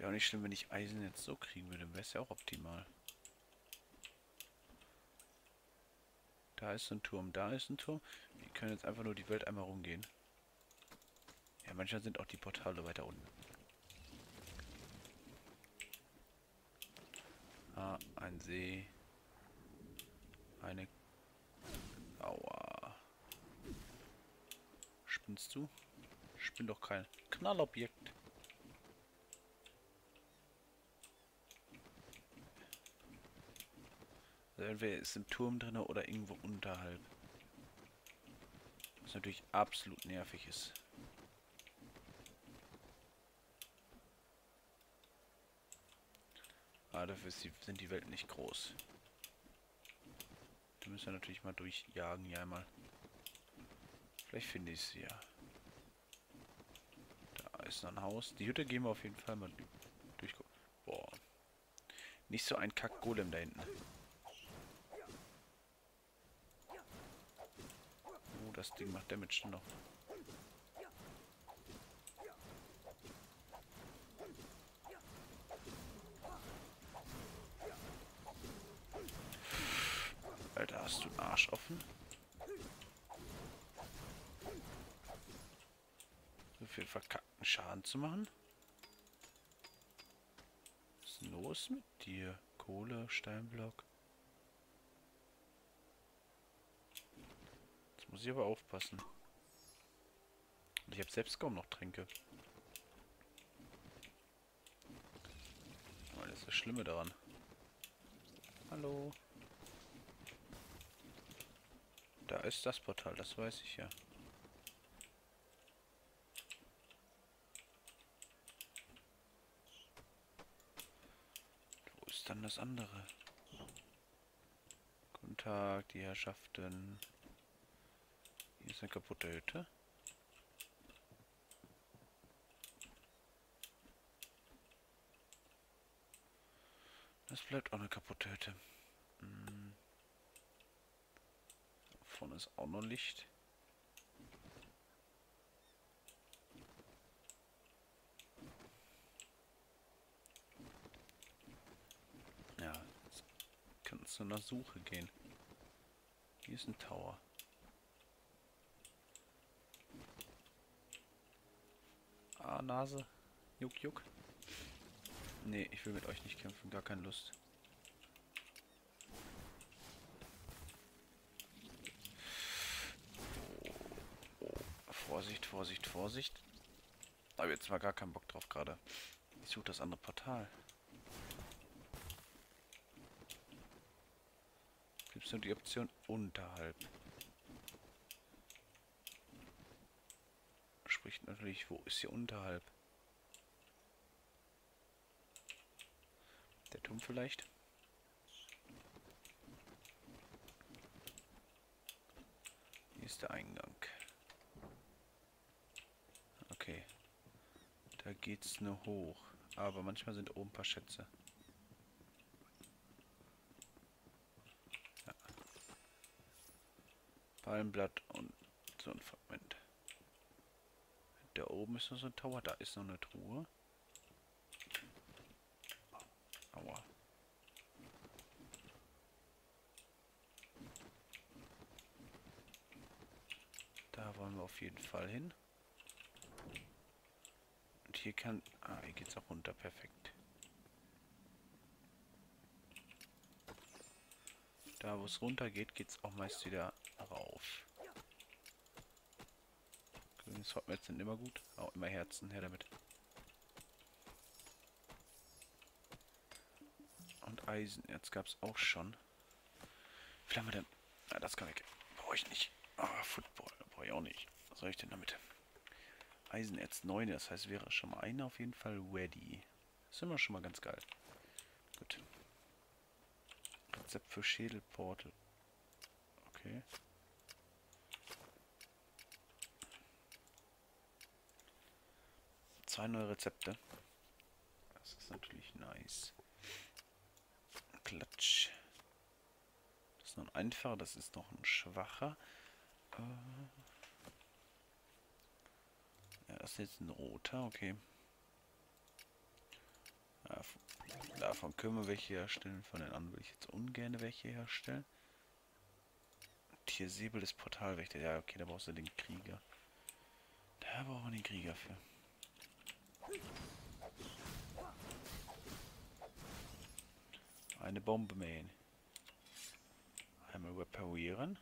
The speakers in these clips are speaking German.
Wäre auch nicht schlimm, wenn ich Eisen jetzt so kriegen würde. Wäre es ja auch optimal. Da ist ein Turm, da ist ein Turm. Wir können jetzt einfach nur die Welt einmal rumgehen. Ja, manchmal sind auch die Portale weiter unten. Ah, ein See. Eine... Aua. Spinnst du? Bin doch kein Knallobjekt. Entweder ist im Turm drin oder irgendwo unterhalb. Was natürlich absolut nervig ist. Ah, dafür die, sind die Welten nicht groß. Da müssen wir natürlich mal durchjagen, ja mal. Vielleicht finde ich sie ja. Da ist noch ein Haus. Die Hütte gehen wir auf jeden Fall mal durchgucken. Boah. Nicht so ein Kack-Golem da hinten. Oh, das Ding macht Damage noch. Alter, hast du einen Arsch offen? So viel verkackten Schaden zu machen? Was ist los mit dir? Kohle, Steinblock. Muss ich aber aufpassen. Und ich habe selbst kaum noch Tränke. Oh, das ist das Schlimme daran. Hallo. Da ist das Portal, das weiß ich ja. Wo ist dann das andere? Guten Tag, die Herrschaften. Hier ist eine kaputte Hütte. Das bleibt auch eine kaputte Hütte. Hm vorne ist auch noch Licht. Ja, jetzt kannst du nach Suche gehen. Hier ist ein Tower. Nase. Juck, juck. Nee, ich will mit euch nicht kämpfen. Gar keine Lust. Vorsicht, Vorsicht, Vorsicht. Da habe jetzt mal gar keinen Bock drauf gerade. Ich suche das andere Portal. Gibt es nur die Option unterhalb. Spricht natürlich, wo ist hier unterhalb? Der Turm vielleicht? Hier ist der Eingang. Okay. Da geht's nur hoch. Aber manchmal sind oben ein paar Schätze. Ja. Palmblatt und so ein Fragment. Da oben ist noch so ein Tower. Da ist noch eine Truhe. Aua. Da wollen wir auf jeden Fall hin hier kann... Ah, hier geht's auch runter. Perfekt. Da, wo es runter geht, geht's auch meist wieder rauf. Hotmets sind immer gut. Auch immer Herzen. Her damit. Und Eisenerz gab es auch schon. Wie lange denn? Ah, das kann weg. Brauche ich nicht. Ah, Football. Brauche ich auch nicht. Was soll ich denn damit? Eisenerz 9, das heißt, wäre schon mal einer auf jeden Fall ready. Das ist immer schon mal ganz geil. Gut. Rezept für Schädelporte. Okay. Zwei neue Rezepte. Das ist natürlich nice. Klatsch. Das ist noch ein einfacher, das ist noch ein schwacher. Äh ja, das ist jetzt ein roter, okay. können wir welche herstellen. Von den anderen will ich jetzt ungern welche herstellen. Tiersäbel des Portalwächter. Ja, okay, da brauchst du den Krieger. Da brauchen wir den Krieger für. Eine Bombe mähen. Einmal reparieren.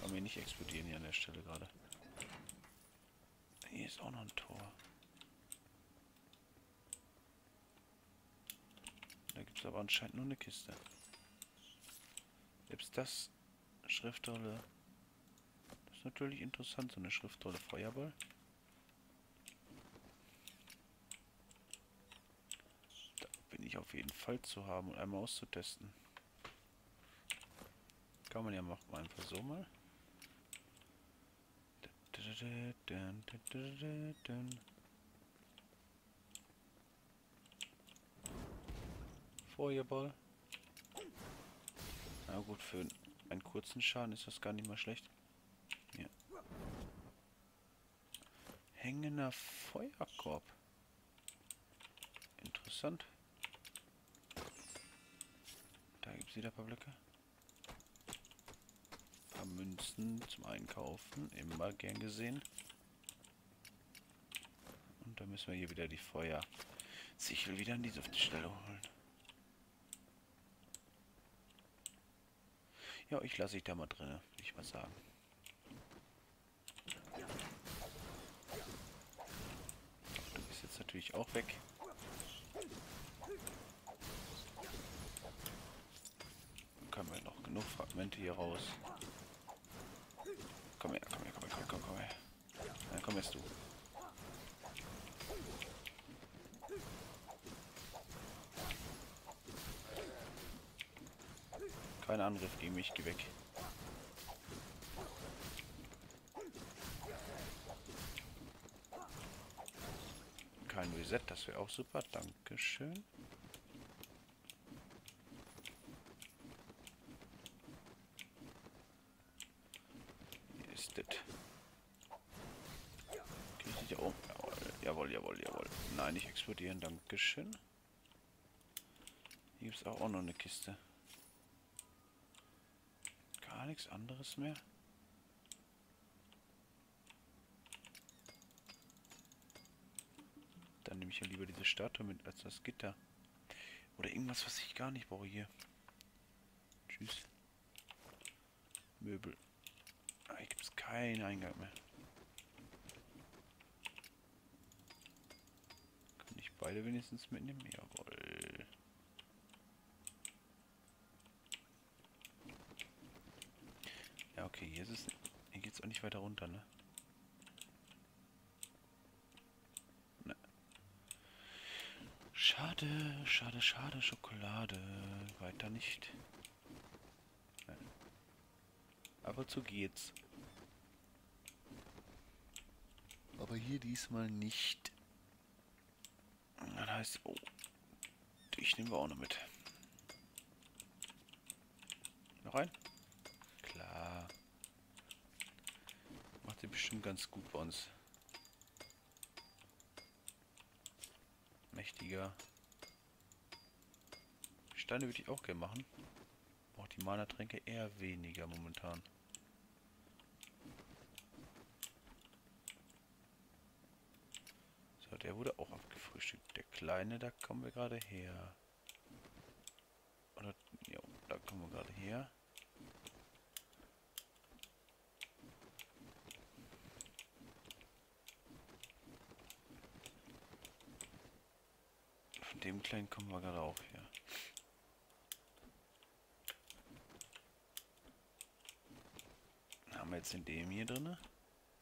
Kann mir nicht explodieren hier an der Stelle gerade. Hier ist auch noch ein Tor. Da gibt es aber anscheinend nur eine Kiste. Selbst das Schriftrolle. Natürlich interessant, so eine Schriftrolle Feuerball. Da bin ich auf jeden Fall zu haben und einmal auszutesten. Kann man ja machen, einfach so mal. Feuerball. Na gut, für einen kurzen Schaden ist das gar nicht mal schlecht. Hängender Feuerkorb. Interessant. Da gibt es wieder ein paar Blöcke paar Münzen zum Einkaufen. Immer gern gesehen. Und dann müssen wir hier wieder die Feuer Sichel wieder an die Stelle holen. Ja, ich lasse ich da mal drin, würde ich mal sagen. Du bist jetzt natürlich auch weg. Dann können wir noch genug Fragmente hier raus. Komm her, komm her, komm her, komm her, komm, her. Dann komm jetzt du. Kein Angriff gegen mich, geh weg. Kein Reset, das wäre auch super. Dankeschön. das? Krieg ich jawohl, jawohl, jawohl. Nein, nicht explodieren, dankeschön. Hier gibt es auch noch eine Kiste. Gar nichts anderes mehr. Dann nehme ich ja lieber diese Statue mit als das Gitter. Oder irgendwas, was ich gar nicht brauche hier. Tschüss. Möbel. Ah, hier gibt es keinen Eingang mehr. Kann ich beide wenigstens mitnehmen? Jawohl. Ja, okay, hier ist es. Hier geht es auch nicht weiter runter, ne? Schade, schade, schade, Schokolade. Weiter nicht. Aber zu geht's. Aber hier diesmal nicht. Dann heißt, oh, dich nehmen wir auch noch mit. Noch ein? Klar. Macht sie bestimmt ganz gut bei uns. Mächtiger. Steine würde ich auch gerne machen. Braucht die Mana-Tränke eher weniger momentan. der wurde auch abgefrühstückt. Der kleine, da kommen wir gerade her. Oder, ja, da kommen wir gerade her. Von dem kleinen kommen wir gerade auch her. Haben wir jetzt in dem hier drin?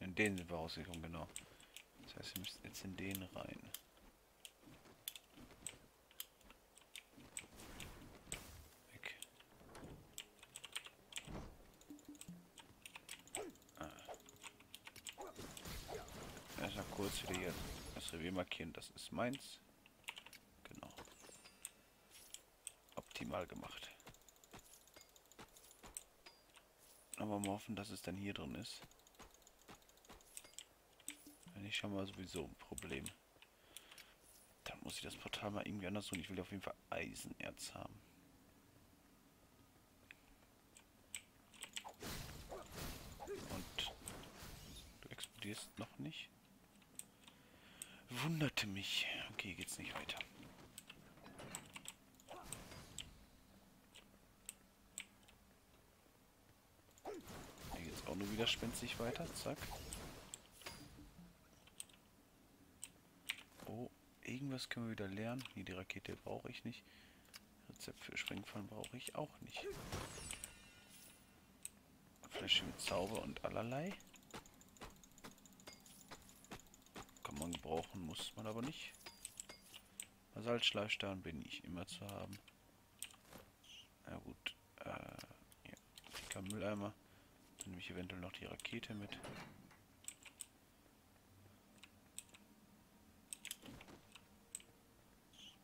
In den sind wir rausgekommen, genau. Das heißt, wir müssen jetzt in den rein. Weg. Ah. Erstmal kurz wieder hier das Revier markieren. Das ist meins. Genau. Optimal gemacht. Aber mal hoffen, dass es dann hier drin ist ich schon mal sowieso ein Problem. muss ich das Portal mal irgendwie anders tun. Ich will auf jeden Fall Eisenerz haben. Und du explodierst noch nicht. Wunderte mich. Okay, geht's nicht weiter. Hier geht's auch nur wieder spenstig weiter. Zack. Oh, irgendwas können wir wieder lernen. Nee, die Rakete brauche ich nicht. Rezept für Springfallen brauche ich auch nicht. Fläche mit Zauber und allerlei. Kann man gebrauchen, muss man aber nicht. Salzschleifstein bin ich immer zu haben. Na gut. Äh, ja. Mülleimer. Nehme ich eventuell noch die Rakete mit.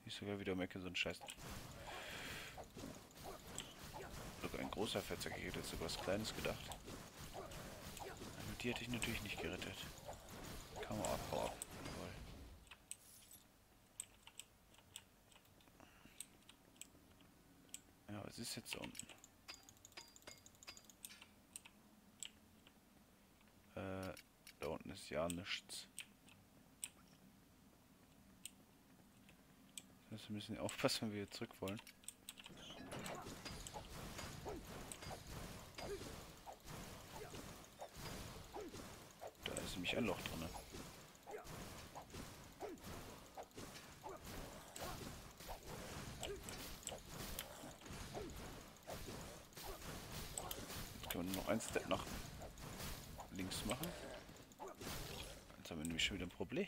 Ist sogar wieder Mecke so ein Scheiß. Sogar ein großer Fettsack. Ich hätte jetzt sogar was Kleines gedacht. Aber die hätte ich natürlich nicht gerettet. Kann man abbauen. Ja, was ist jetzt da unten? Äh, da unten ist ja nichts. Das heißt, wir müssen aufpassen, wenn wir hier zurück wollen. Da ist nämlich ein Loch drin. Jetzt können wir nur noch ein Step nach links machen. Jetzt haben wir nämlich schon wieder ein Problem.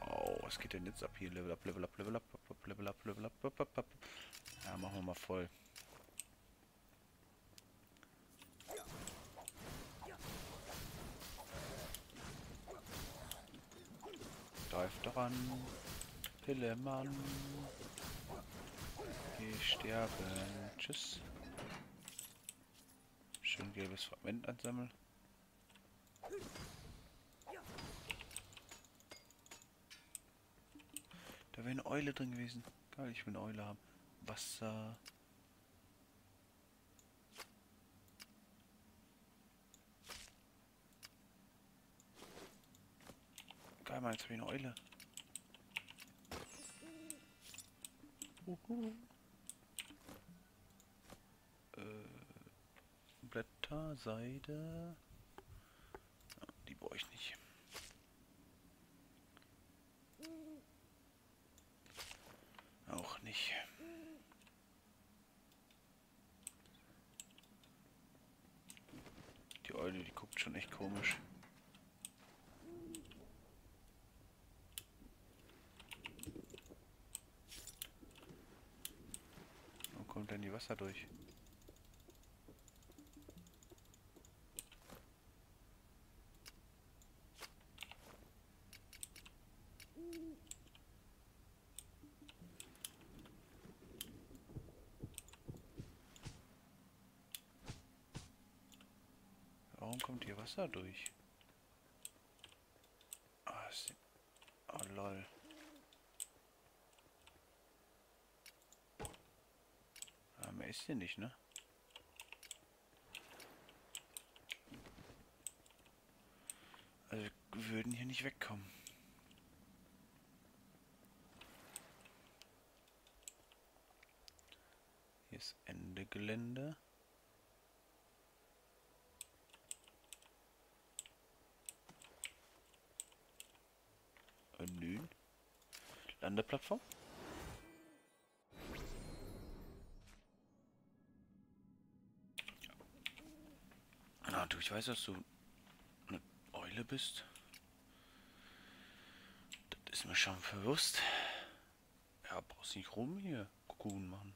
Oh, was geht denn jetzt ab hier? Level up, Level up, Level up, Level up, Level up, up, up, up. Ja, machen wir mal voll. Greif doch an. Pillemann. Wir sterben. Tschüss. Schön gelbes Fragment ansammeln. Da wäre eine Eule drin gewesen. Geil, ich will eine Eule haben. Wasser. Geil, mal, jetzt ich eine Eule. Uhu. Äh, Blätter, Seide. Ja, die brauche ich nicht. Auch nicht. Die Eule, die guckt schon echt komisch. Wo kommt denn die Wasser durch? Warum kommt hier Wasser durch? Ah, ist- oh lol. Ah, mehr ist hier nicht, ne? Also wir würden hier nicht wegkommen. Hier ist Ende Gelände. Nö. Landeplattform? Ich weiß, dass du eine Eule bist. Das ist mir schon bewusst. Ja, brauchst nicht rum hier Kuckucken machen.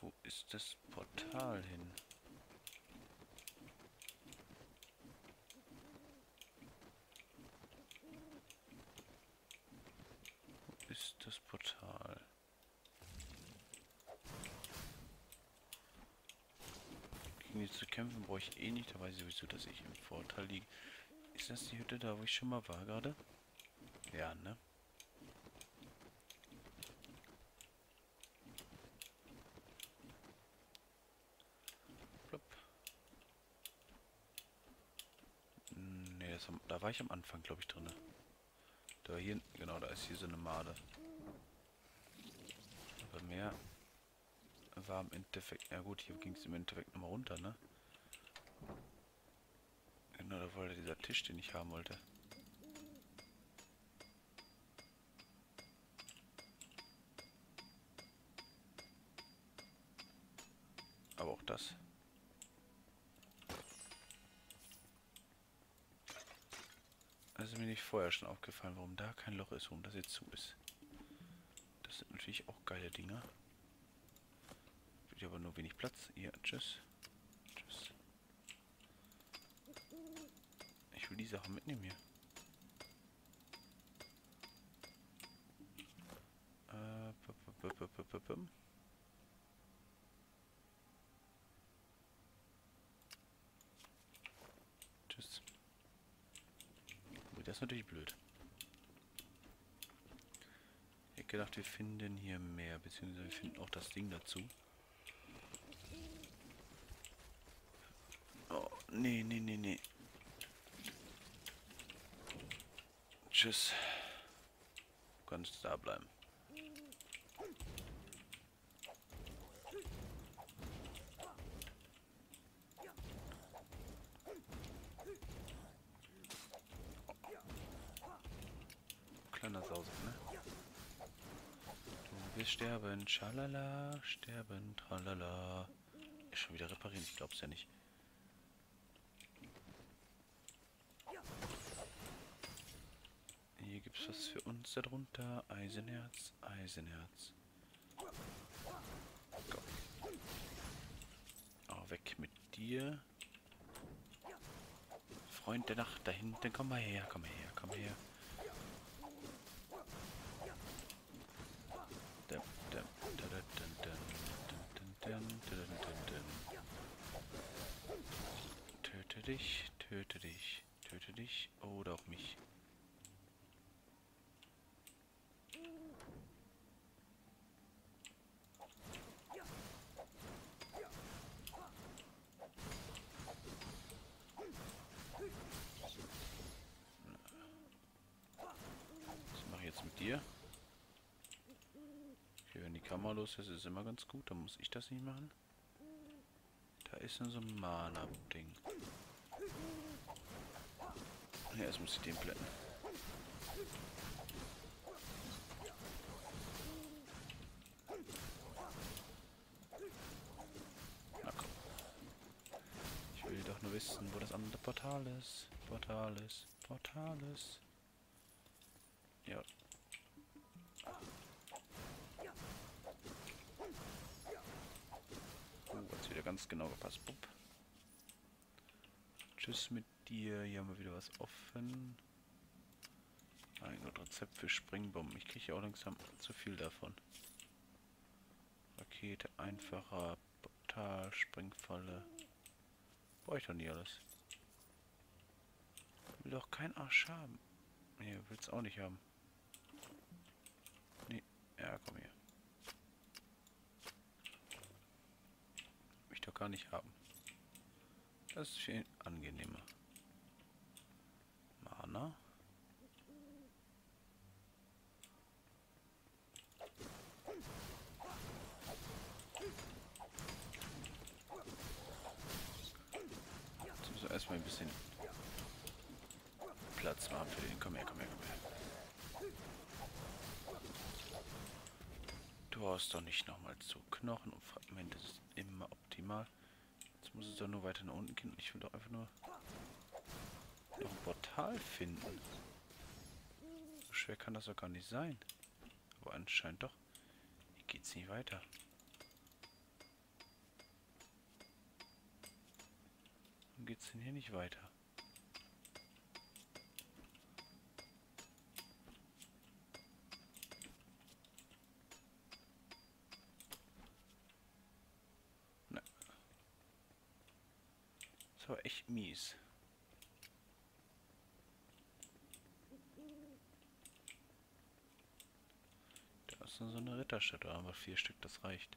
Wo ist das Portal hin? Wo ist das Portal? gegen die zu kämpfen brauche ich eh nicht. Da weiß ich sowieso, dass ich im Vorteil liege. Ist das die Hütte da, wo ich schon mal war gerade? Ja, ne? Ne, da war ich am Anfang, glaube ich, drin. Da hier, genau, da ist hier so eine Made. Aber mehr war im Endeffekt, ja gut, hier ging es im Endeffekt nochmal runter, ne? Wollte dieser Tisch, den ich haben wollte. Aber auch das. Also mir nicht vorher schon aufgefallen, warum da kein Loch ist, warum das jetzt zu ist. Das sind natürlich auch geile Dinger. Wird aber nur wenig Platz. Tschüss. Tschüss. Ich will die Sachen mitnehmen hier. Äh, Tschüss. Das ist natürlich blöd. Ich hätte gedacht, wir finden hier mehr, beziehungsweise wir finden auch das Ding dazu. Oh, nee, nee, nee, nee. Tschüss. Du kannst da bleiben. Kleiner Sause, ne? Du wirst sterben, schalala, sterben, tralala. Ist schon wieder reparieren, ich glaub's ja nicht. Was für uns darunter. Eisenherz, Eisenherz. Komm. Oh, weg mit dir. Freund der Nacht da hinten, komm mal her, komm mal her, komm mal her. Töte dich, töte dich, töte dich oder auch mich. Was mache ich jetzt mit dir? Okay, wenn die Kamera los ist, ist immer ganz gut. Dann muss ich das nicht machen. Da ist dann so ein Mana-Ding. Ja, jetzt muss ich den blenden. Na komm. Ich will doch nur wissen, wo das andere Portal ist. Portal ist. Portal ist. Ja. Oh, hat's wieder ganz genau gepasst. Bup. Tschüss mit dir. Hier haben wir wieder was offen. Ein Gott, Rezept für Springbomben. Ich kriege ja auch langsam zu viel davon. Rakete, einfacher, Portal, Springfalle. Brauche ich doch nie alles. Will doch kein Arsch haben. Nee, will's auch nicht haben. Nee, ja, komm hier. Will ich doch gar nicht haben. Das ist viel angenehmer. Mana. Jetzt müssen wir erstmal ein bisschen Platz machen für den. Komm her, komm her, komm her. Du hast doch nicht nochmal zu Knochen und Fragmente. Das ist immer optimal. Jetzt muss es doch nur weiter nach unten gehen. Ich will doch einfach nur noch ein Portal finden. So schwer kann das doch gar nicht sein. Aber anscheinend doch. Hier geht's nicht weiter. Warum geht's denn hier nicht weiter? Ist aber echt mies. Da ist noch so eine Ritterstadt, aber vier Stück, das reicht.